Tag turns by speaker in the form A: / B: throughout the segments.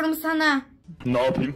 A: diyorum sana.
B: Ne yapayım?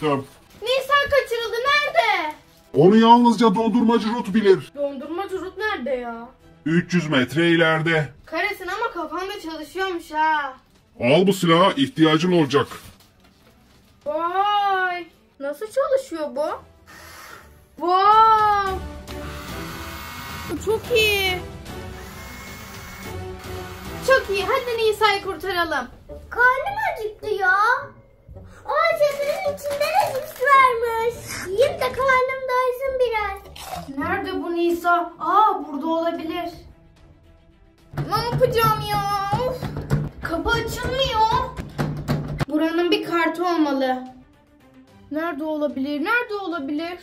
C: Konuştum.
A: Nisan kaçırıldı nerede?
C: Onu yalnızca dondurmacı Rut bilir.
A: Dondurmacı Ruth nerede ya?
C: 300 metre ileride.
A: Karesin ama kafanda çalışıyormuş ha.
C: Al bu silahı ihtiyacın olacak.
A: Vay. Nasıl çalışıyor bu? Wow. Bu çok iyi. Çok iyi. Hadi Nisa'yı kurtaralım.
D: Karnım acıktı ya. Aa çadırın içinde de cips varmış. Yiyeyim de karnım doysun biraz.
A: Nerede bu Nisa? Aa burada olabilir. Ne yapacağım ya? Of. Kapı açılmıyor. Buranın bir kartı olmalı. Nerede olabilir? Nerede olabilir?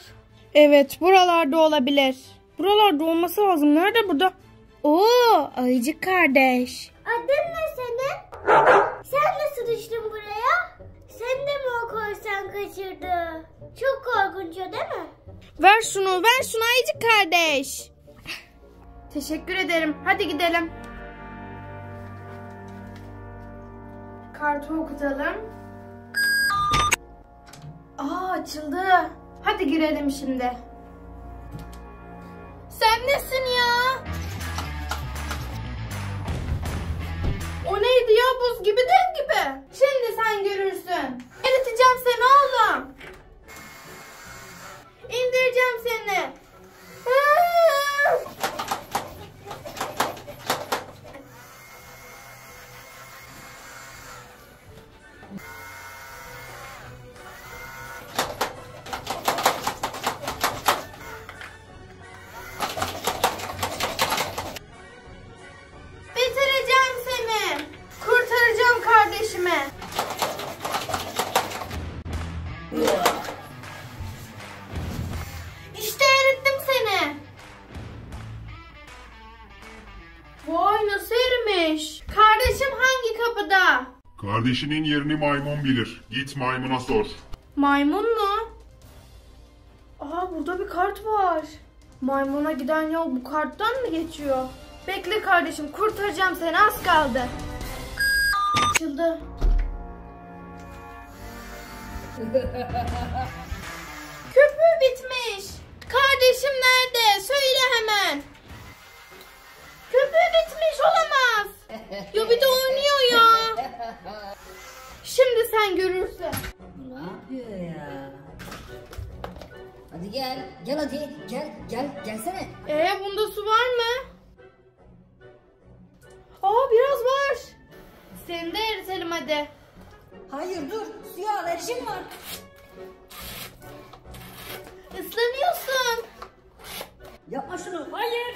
A: Evet, buralarda olabilir. Buralarda olması lazım. Nerede burada? Oo, ayıcık kardeş.
D: Adın ne senin? Sen nasıl düştün buraya? Korsan kaçırdı? Çok korkunç o değil mi?
A: Ver şunu, ver şunu ayıcık kardeş. Teşekkür ederim. Hadi gidelim. Kartı okutalım. Aa açıldı. Hadi girelim şimdi. Sen nesin ya? O neydi ya buz gibi dev gibi. Şimdi sen görürsün. Eriteceğim seni oğlum. İndireceğim seni.
C: Kardeşinin yerini maymun bilir. Git maymuna sor.
A: Maymun mu? Aa burada bir kart var. Maymuna giden yol bu karttan mı geçiyor? Bekle kardeşim kurtaracağım seni az kaldı. Açıldı. Köpüğü bitmiş. Kardeşim nerede? Söyle hemen. Köpüğü bitmiş olamaz. Ya bir de oynuyor ya. Şimdi sen görürsün.
E: Ne yapıyor ya? Hadi gel, gel hadi, gel, gel, gelsene.
A: Ee bunda su var mı? Aa biraz var. Seni de eritelim hadi.
E: Hayır dur, suya alerjim var.
A: Islanıyorsun.
E: Yapma şunu, hayır.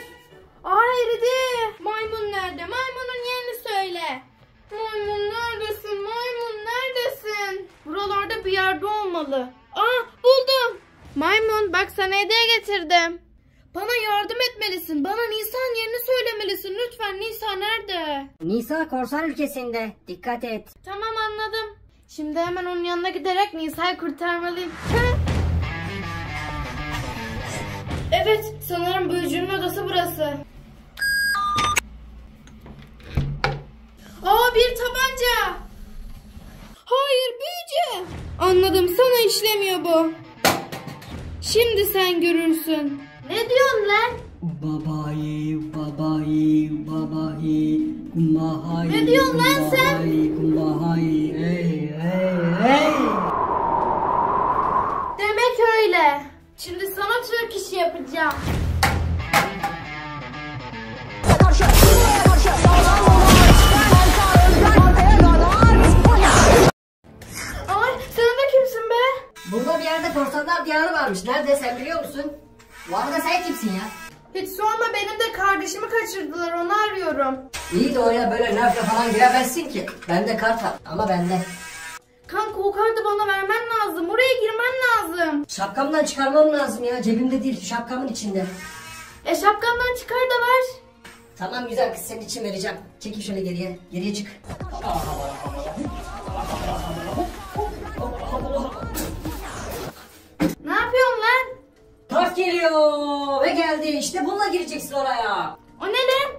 A: Aa eridi. Maymun nerede? Maymunun yerini söyle. Maymun neredesin? Maymun neredesin? Buralarda bir yerde olmalı. Aa buldum. Maymun bak sana hediye getirdim. Bana yardım etmelisin. Bana Nisan yerini söylemelisin. Lütfen Nisa nerede?
E: Nisa korsan ülkesinde, dikkat et.
A: Tamam anladım. Şimdi hemen onun yanına giderek Nisa'yı kurtarmalıyım. evet sanırım büyücünün odası burası. Aa bir tabanca. Hayır büyücü. Anladım sana bu. Şimdi sen görürsün. Ne diyorsun lan?
E: Babayı, babayı, babayı, kumbahayı.
A: Ne diyorsun lan sen?
E: Kumbahayı, kumbahayı, hey, hey, hey.
A: Demek öyle. Şimdi sana Türk işi yapacağım. Ay
E: yağını varmış. Nerede sen biliyor musun? Bu arada sen kimsin ya?
A: Hiç sorma benim de kardeşimi kaçırdılar onu arıyorum.
E: İyi de oraya böyle nerede falan giremezsin ki. Bende kart var ama bende.
A: Kanka o kartı bana vermen lazım. Oraya girmen lazım.
E: Şapkamdan çıkarmam lazım ya. Cebimde değil şapkamın içinde.
A: E şapkandan çıkar da ver.
E: Tamam güzel kız senin için vereceğim. Çekil şöyle geriye. Geriye çık. Geliyor ve geldi. İşte bununla gireceksin oraya.
A: O ne lan?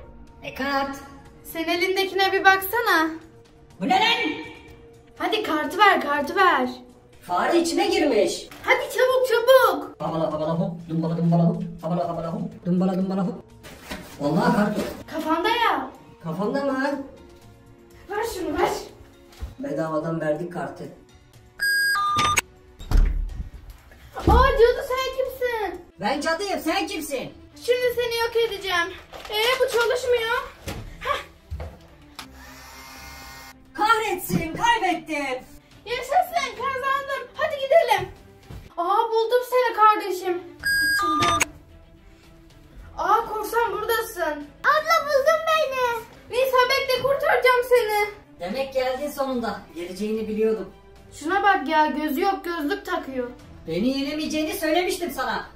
E: E kart.
A: Sen elindekine bir baksana.
E: Bu ne lan?
A: Hadi kartı ver kartı ver.
E: Fare içine girmiş.
A: Hadi çabuk çabuk.
E: Babala babala hop, dumbala dumbala hop, babala babala hop, dumbala dumbala hop. Vallahi kart yok.
A: Kafanda ya.
E: Kafamda mı?
A: Ver şunu ver.
E: Bedavadan verdik kartı. Ben cadıyım sen kimsin?
A: Şimdi seni yok edeceğim. Ee bu çalışmıyor. Heh,
E: Kahretsin kaybettim.
A: yaşasın kazandım. Hadi gidelim. Aa buldum seni kardeşim. Kaçırdım. Aa korsan buradasın.
D: Abla buldun beni.
A: Nisa bekle kurtaracağım seni.
E: Demek geldin sonunda. Geleceğini biliyordum.
A: Şuna bak ya gözü yok gözlük takıyor.
E: Beni yenemeyeceğini söylemiştim sana.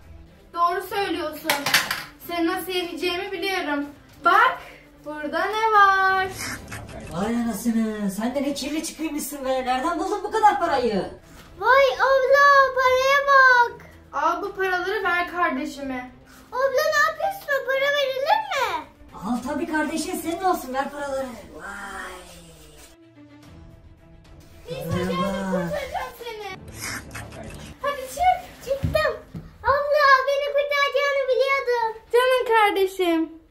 A: Doğru söylüyorsun. Seni nasıl yeneceğimi biliyorum. Bak burada ne var?
E: Vay anasını sen de ne kirli çıkıyormuşsun be. Nereden buldun bu kadar parayı?
D: Vay abla paraya bak.
A: Al bu paraları ver kardeşime.
D: Abla ne yapıyorsun? Para verilir mi?
E: Al tabii kardeşin senin olsun ver paraları. Vay.
A: De
E: Merhaba.
A: kurtaracağım seni. Hadi çık.
D: Çıktım. Abla beni kurtaracağını biliyordum.
A: Canım kardeşim.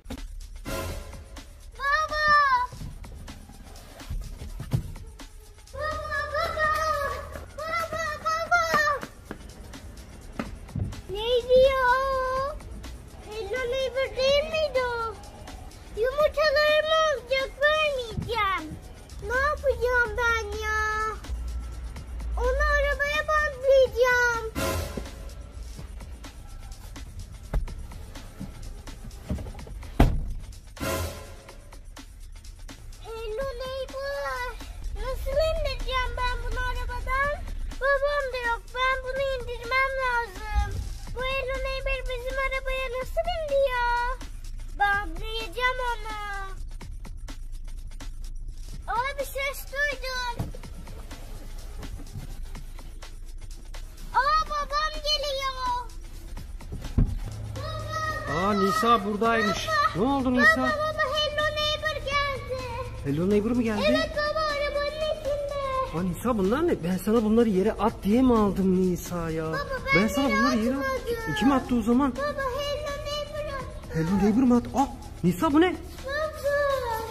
B: Nisa buradaymış. Ne oldu
D: Baba
B: Nisa?
D: baba Hello neighbor geldi.
B: Hello Neighbor mu geldi?
D: Evet baba arabanın içinde.
B: Aa Nisa bunlar ne? Ben sana bunları yere at diye mi aldım Nisa ya?
D: Baba, ben
B: ben sana bunları yere
D: atmadım.
B: Kim attı o zaman?
D: Baba Hello neighbor.
B: Hello Neighbor mu attı? Aa Nisa bu ne?
D: Baba.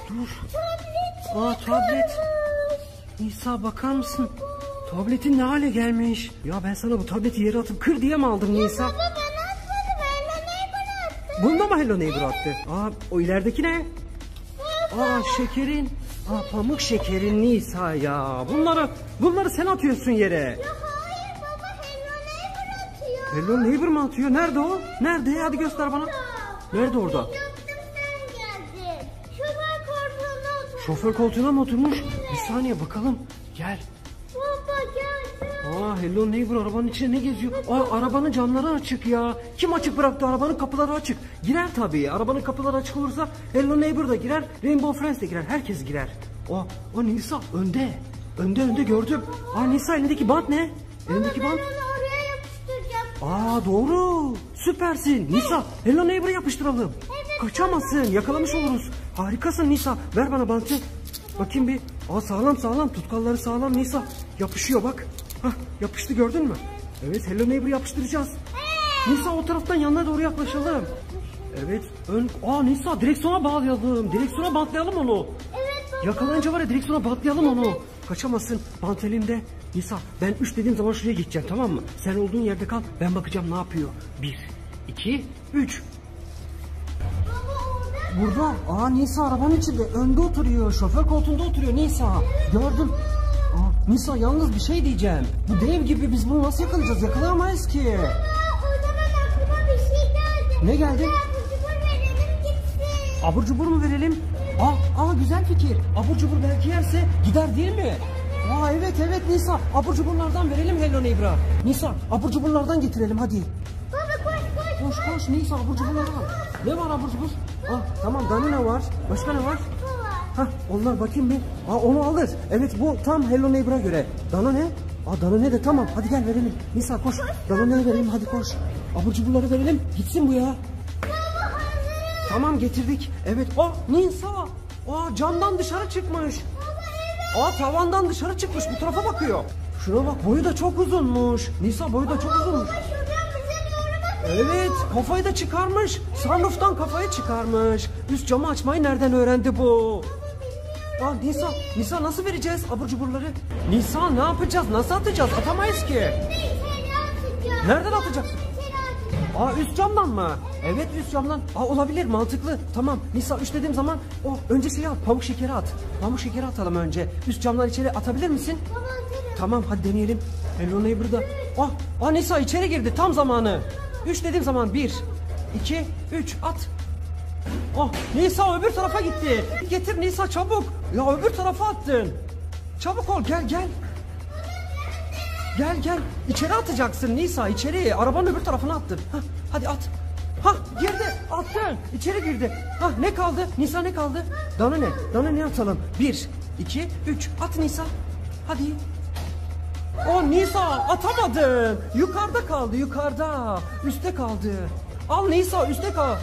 B: Dur.
D: Tablet.
B: Aa tablet. Nisa bakar mısın? Tabletin ne hale gelmiş? Ya ben sana bu tableti yere atıp kır diye mi aldım Nisa?
D: Baba
B: Bunda mı Hello Neighbor attı? Aa o ilerideki ne? Aa şekerin. Aa pamuk şekerin Nisa ya. Bunları bunları sen atıyorsun yere.
D: Ya hayır baba Hello neighbor atıyor.
B: Hello Neighbor mu atıyor? Nerede o? Nerede? Hadi göster bana. Nerede orada?
D: Şoför koltuğuna
B: mı oturmuş? Bir saniye bakalım. Gel. Aa Hello Neighbor arabanın içinde ne geziyor? Aa arabanın camları açık ya. Kim açık bıraktı? Arabanın kapıları açık. Girer tabii. Arabanın kapıları açık olursa Hello Neighbor da girer. Rainbow Friends de girer. Herkes girer. O, o Nisa önde. Önde önde gördüm. Aa Nisa elindeki bant ne? Elindeki bant. Aa doğru. Süpersin. Nisa Hello Neighbor'ı yapıştıralım. Kaçamazsın. Yakalamış oluruz. Harikasın Nisa. Ver bana bantı. Bakayım bir. Aa sağlam sağlam. Tutkalları sağlam Nisa. Yapışıyor bak. Hah yapıştı gördün mü? Evet Hello Neighbor yapıştıracağız. Nisa o taraftan yanına doğru yaklaşalım. Evet ön... Aa Nisa direksiyona bağlayalım. Direksiyona bantlayalım onu.
D: Evet baba.
B: Yakalanınca var ya direksiyona bantlayalım onu. Kaçamazsın. Bant elimde. Nisa ben 3 dediğim zaman şuraya gideceğim tamam mı? Sen olduğun yerde kal. Ben bakacağım ne yapıyor. 1, 2, 3. Burada. Aa Nisa arabanın içinde. Önde oturuyor. Şoför koltuğunda oturuyor Nisa. Gördüm. Aa, Nisa yalnız bir şey diyeceğim. Bu dev gibi biz bunu nasıl yakalayacağız? Yakalayamayız ki.
D: Aa, o zaman aklıma bir şey geldi.
B: Ne geldi?
D: Abur cubur verelim gitsin.
B: Abur cubur mu verelim? Aa, aa güzel fikir. Abur cubur belki yerse gider değil mi? Aa evet evet Nisa. Abur cuburlardan verelim Hello Neighbor'a. Nisa abur cuburlardan getirelim hadi.
D: Baba koş koş.
B: Koş koş Nisa abur cuburları al. Ne var abur cubur? Ah tamam Danone var. Başka ne var? Hah onlar bakayım bir. Aa onu alır. Evet bu tam Hello Neighbor'a göre. Danone? Aa Danone de tamam. Hadi gel verelim. Nisa koş. Danone'ye verelim hadi koş. Abur cuburları verelim. Gitsin bu ya. Tamam getirdik. Evet. Aa Nisa. Aa camdan dışarı çıkmış. Aa tavandan dışarı çıkmış. Bu tarafa bakıyor. Şuna bak boyu da çok uzunmuş. Nisa boyu da çok uzunmuş.
D: Şuradan bize doğru bak.
B: Evet kafayı da çıkarmış. Sunroof'tan kafayı çıkarmış. Üst camı açmayı nereden öğrendi bu? Aa Nisa, Nisa nasıl vereceğiz abur cuburları? Nisa ne yapacağız? Nasıl atacağız? Atamayız ki. Nereden atacaksın? Aa üst camdan mı? Evet üst camdan. Aa olabilir mantıklı. Tamam Nisa üst dediğim zaman o önce şeyi at pamuk şekeri at. Pamuk şekeri atalım önce. Üst camdan içeri atabilir misin?
D: Baba atarım.
B: Tamam hadi deneyelim. Hello Neighbor'da. Ah, ah Nisa içeri girdi tam zamanı. Üç dediğim zaman bir, iki, üç at. Oh Nisa öbür tarafa gitti. Getir Nisa çabuk. Ya öbür tarafa attın. Çabuk ol gel gel. Gel gel. İçeri atacaksın Nisa içeri. Arabanın öbür tarafına attın. Hah, hadi at. Hah girdi attın. İçeri girdi. Hah ne kaldı? Nisa ne kaldı? Dana ne? Dana ne atalım? Bir, iki, üç. At Nisa. Hadi. O Nisa atamadın. Yukarıda kaldı yukarıda. Üste kaldı. Al Nisa üste kal.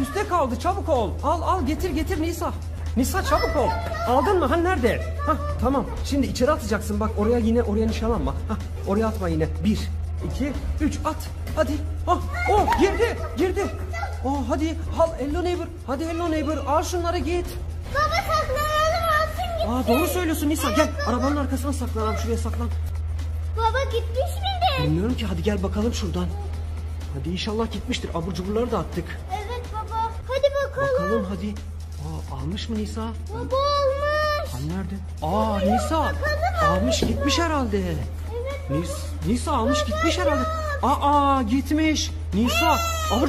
B: Üste kaldı çabuk ol. Al al getir getir Nisa. Nisa çabuk ol. Aldın mı? Ha nerede? Ha tamam. Şimdi içeri atacaksın bak oraya yine oraya nişanlanma. Ha oraya atma yine. Bir, iki, üç at. Hadi. Ha oh girdi girdi. Oh hadi al hello neighbor. Hadi hello neighbor al şunları git.
D: Baba saklanalım alsın git.
B: Aa doğru söylüyorsun Nisa gel arabanın arkasına saklan şuraya saklan.
D: Baba gitmiş midir?
B: Bilmiyorum ki hadi gel bakalım şuradan. Hadi inşallah gitmiştir. Abur cuburları da attık.
D: Evet bakalım.
B: Bakalım hadi. Aa, almış mı Nisa?
D: Baba olmuş.
B: Hani nerede? Aa Nisa. Almış gitmiş herhalde. Nis, Nisa almış gitmiş herhalde. Aa gitmiş. Nisa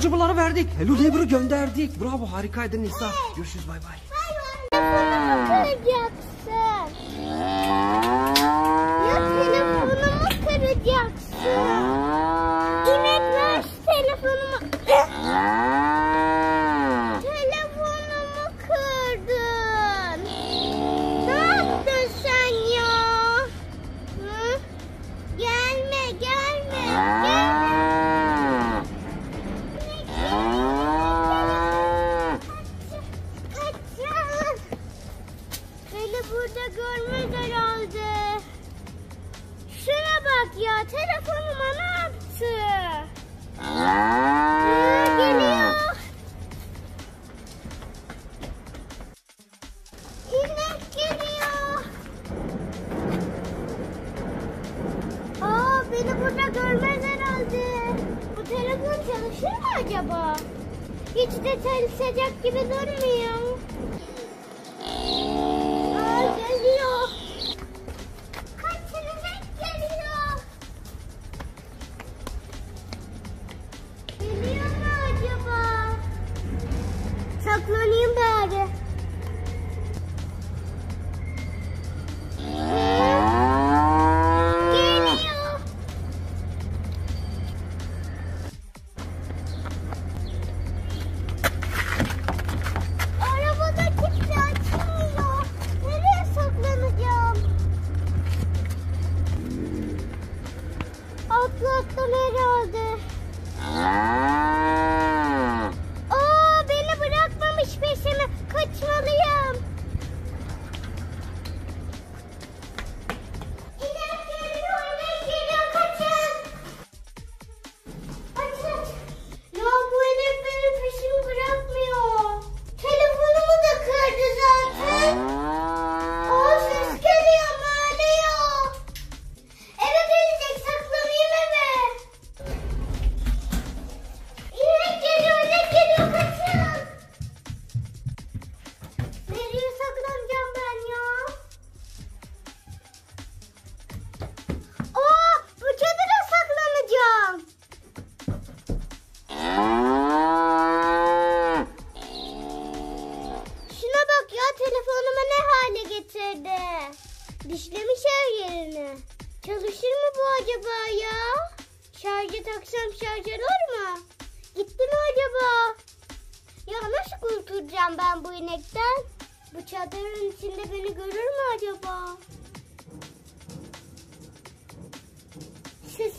B: cuburları verdik. Hello Neighbor'ı gönderdik. Bravo harikaydın Nisa. Görüşürüz bay bay.
D: Telefonumu kıracaksın.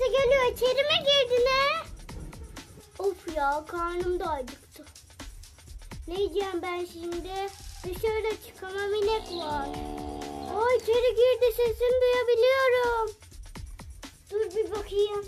D: Sesi geliyor. İçeri mi girdin he? Of ya karnım da acıktı. Ne yiyeceğim ben şimdi? Dışarıda çıkamam inek var. Aa içeri girdi sesini duyabiliyorum. Dur bir bakayım.